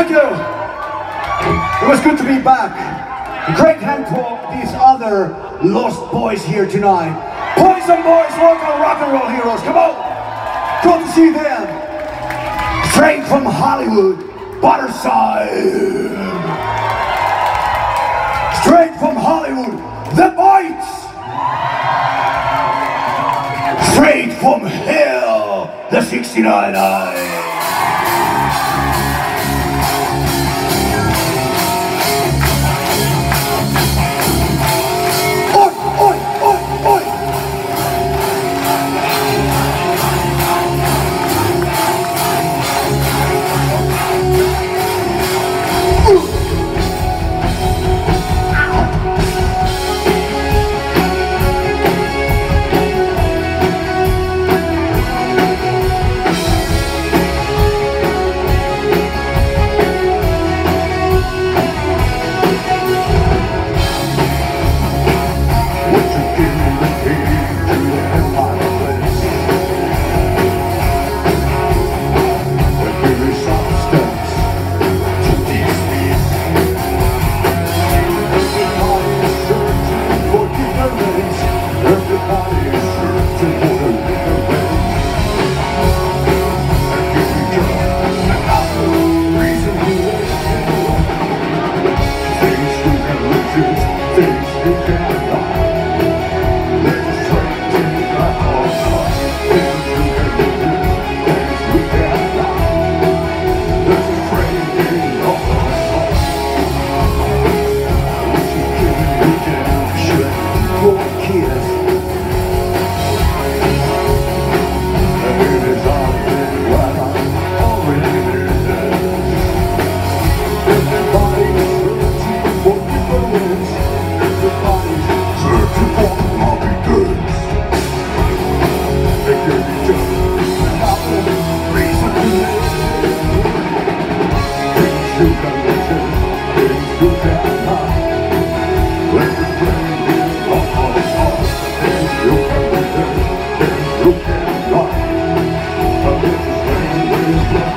Thank you. It was good to be back. Great hand for these other lost boys here tonight. Poison boys, local rock and roll heroes. Come on. Good to see them. Straight from Hollywood, Butterside. Straight from Hollywood, The Bites. Straight from hell, the 69 Eyes.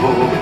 Oh.